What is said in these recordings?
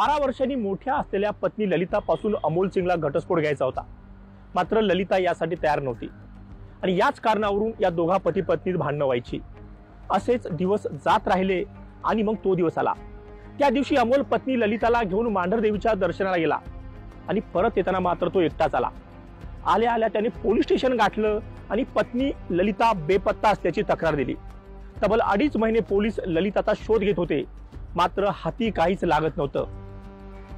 बारा वर्षांनी मोठ्या असलेल्या पत्नी ललितापासून अमोल सिंगला घटस्फोट घ्यायचा होता. मात्र ललिता यासाठी तयार नव्हती. आणि याच कारणावरून या दोघा पती पत्नीत भांडणं व्हायची. असेच दिवस जात राहिले आणि मग तो दिवस आला. त्या दिवशी अमोल पत्नी ललिताला घेऊन मांढरदेवीच्या दर्शनाला गेला. आणि परत येताना मात्र तो एकटाच आला. आल्या आल्या त्याने पोलीस स्टेशन गाठलं आणि पत्नी ललिता बेपत्ता असल्याची तक्रार दिली. तब्बल अडीच महिने पोलीस ललिताचा शोध घेत होते. मात्र हाती काहीच लागत नव्हतं.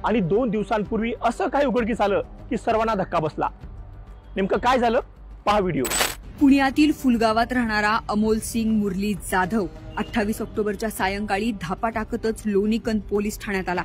आणि दोन दिवसांपूर्वी असं काय उघडकीस आलं की सर्वांना धक्का बसला. नेमकं काय झालं? पहा व्हिडिओ. पुण्यातील फुलगावात राहणारा अमोल सिंग मुरली जाधव अठ्ठावीस ऑक्टोबरच्या सायंकाळी धापा टाकतच लोणीकंद पोलीस ठाण्यात आला.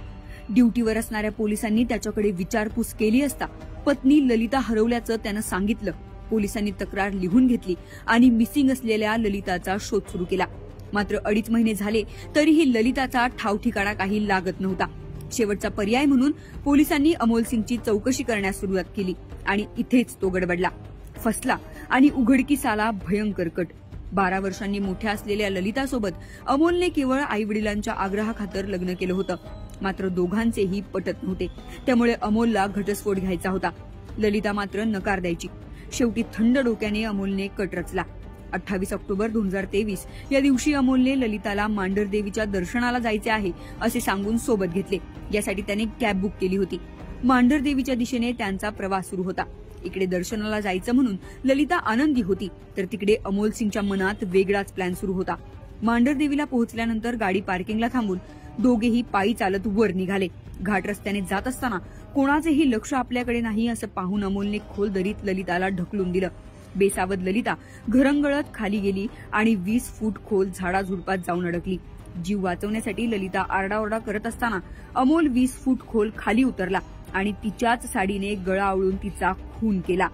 ड्युटीवर असणाऱ्या पोलिसांनी त्याच्याकडे विचारपूस केली असता पत्नी ललिता हरवल्याचं त्यानं सांगितलं. पोलिसांनी तक्रार लिहून घेतली आणि मिसिंग असलेल्या ललिताचा शोध सुरू केला. मात्र अडीच महिने झाले तरीही ललिताचा ठावठिकाणा काही लागत नव्हता. शेवटचा पर्याय म्हणून पोलिसांनी अमोल सिंगची चौकशी करण्यास सुरुवात केली आणि इथेच तो गडबडला फसला आणि उघडकीस आला भयंकर कट. बारा वर्षांनी मोठ्या असलेल्या ललितासोबत अमोलने केवळ आई वडिलांच्या आग्रहाखातर लग्न केलं होतं. मात्र दोघांचेही पटत नव्हते. त्यामुळे अमोलला घटस्फोट घ्यायचा होता. ललिता मात्र नकार द्यायची. शेवटी थंड डोक्याने अमोलने कट रचला. अठ्ठावीस ऑक्टोबर दोन हजार तेवीस. या दिवशी अमोलने ललिताला मांढरदेवीच्या दर्शनाला जायचे आहे असे सांगून सोबत घेतले. यासाठी त्याने कॅब बुक केली होती. मांढरदेवीच्या दिशेने त्यांचा प्रवास सुरू होता. इकडे दर्शनाला जायचं म्हणून ललिता आनंदी होती तर तिकडे अमोल सिंगच्या मनात वेगळाच प्लॅन सुरू होता. मांढरदेवीला पोहोचल्यानंतर गाडी पार्किंगला थांबून दोघेही पायी चालत वर निघाले. घाट रस्त्याने जात असताना कोणाचेही लक्ष आपल्याकडे नाही असं पाहून अमोलने खोल दरीत ललिताला ढकलून दिलं. बेसावध ललिता घरंगळत खाली गेली आणि वीस फूट खोल झाडाझुडपात जाऊन अडकली. जीव वाचवण्यासाठी ललिता आरडाओरडा करत असताना अमोल वीस फूट खोल खाली उतरला आणि तिच्याच साडीने गळा आवळून तिचा खून केला.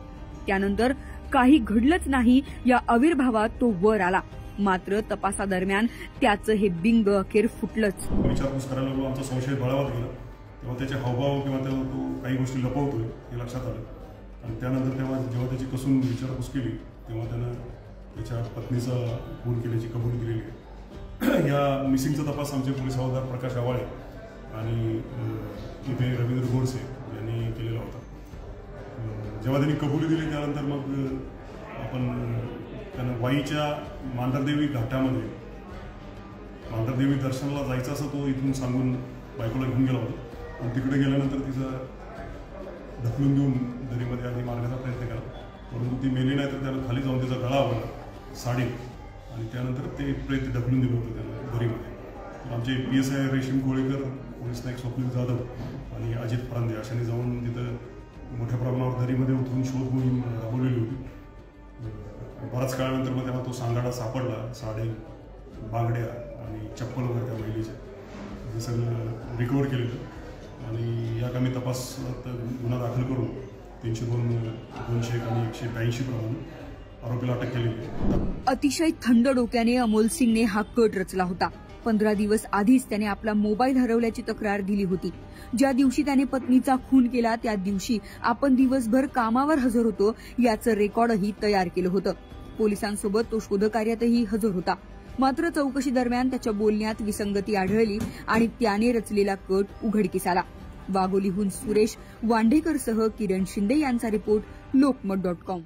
त्यानंतर काही घडलंच नाही या आविर्भावात तो वर आला. मात्र तपासादरम्यान त्याचं हे बिंग अखेर फुटलंच. विचारपूस करायला लागलो आमचा संशय बळावत गेला. तेव्हा त्याचे हावभाव किंवा तेव्हा तो काही गोष्टी लपवतोय हे लक्षात आलं. आणि त्यानंतर तेव्हा जेव्हा त्याची बसून विचारपूस केली तेव्हा त्यानं त्याच्या पत्नीचा खून केल्याची कबुली दिलेली आहे. या मिसिंगचा तपास आमचे पोलीस हवालदार प्रकाश आवाळे आणि इथे रवींद्र गोडसे यांनी केलेला होता. जेव्हा त्यांनी कबुली दिली त्यानंतर मग आपण त्यांना त्यानं वाईच्या मांढरदेवी घाटामध्ये मांढरदेवी दर्शनाला जायचं असं तो इथून सांगून बायकोला घेऊन गेला होता. आणि तिकडे गेल्यानंतर तिचं ढकलून देऊन दरीमध्ये आधी मारण्याचा प्रयत्न केला. परंतु ती मेली नाही तर त्याला खाली जाऊन त्याचा गळा आवडला साडी. आणि त्यानंतर ते प्रेत ढकलून दिलं होतं त्याला घरीमध्ये. आमचे P S I Reshim Kolekar police Naik Swapnil Jadhav आणि अजित परांदे अशाने जाऊन तिथं मोठ्या प्रमाणावर दरीमध्ये उतरून शोध मोहीम राबवलेली होती. बराच काळानंतर मग त्याला तो सांगाडा सापडला साडे बांगड्या आणि चप्पल वगैरे त्या महिलेच्या. हे सगळं रिकवर केलेलं. आणि या कामी तपासात गुन्हा दाखल करून तीनशे दोन दोनशे एक आणि एकशे ब्याऐंशी प्रमाणे आरोपीला अटक केली अतिशय थंड डोक्याने अमोल सिंगने हा कट रचला होता. पंधरा दिवस आधीच त्याने आपला मोबाईल हरवल्याची तक्रार दिली होती. ज्या दिवशी त्याने पत्नीचा खून केला त्या दिवशी आपण दिवसभर कामावर हजर होतो याचं रेकॉर्डही तयार केलं होतं. पोलिसांसोबत तो शोधकार्यातही हजर होता. मात्र चौकशी दरम्यान त्याच्या बोलण्यात विसंगती आढळली आणि त्याने रचलेला कट उघडकीस आला. वाघोलीहून सुरेश वांढेकरसह किरण शिंदे यांचा रिपोर्ट लोकमत डॉट कॉम.